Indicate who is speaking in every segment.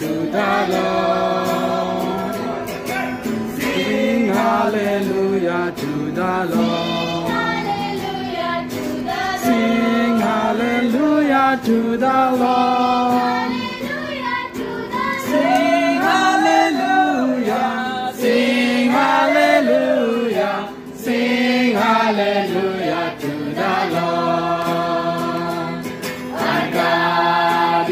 Speaker 1: to thy Lord. Sing hallelujah to thy Lord. Sing hallelujah to thy Lord.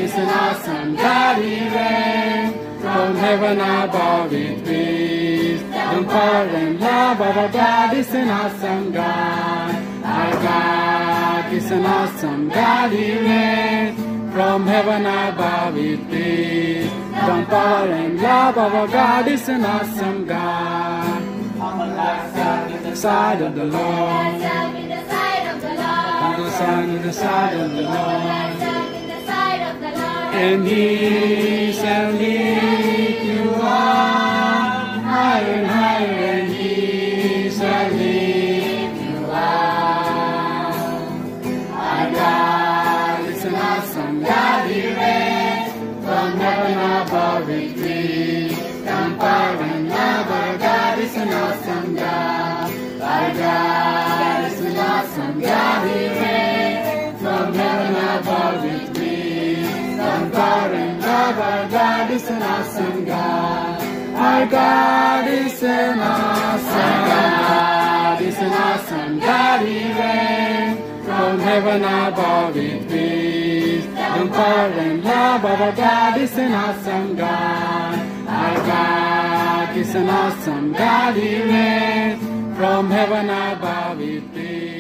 Speaker 1: Is an awesome God, He reigns from heaven above with peace. The power and love of our God is an awesome God. Our God is an awesome God, He reigns from heaven above with peace. The power and love of our God is an awesome God. On the side, on the side of the Lord. On the side, on the side of the Lord. And He shall lift you up higher and higher, and He shall lift you up. Our God is an awesome God, He reigns from heaven above power and love, our God is an awesome God. Our love, our God is an awesome God. Our God is an awesome God. Is an awesome God, He reigns from heaven above with peace. The power and love of our God is an awesome God. Our God is an awesome God, He reigns from heaven above with peace.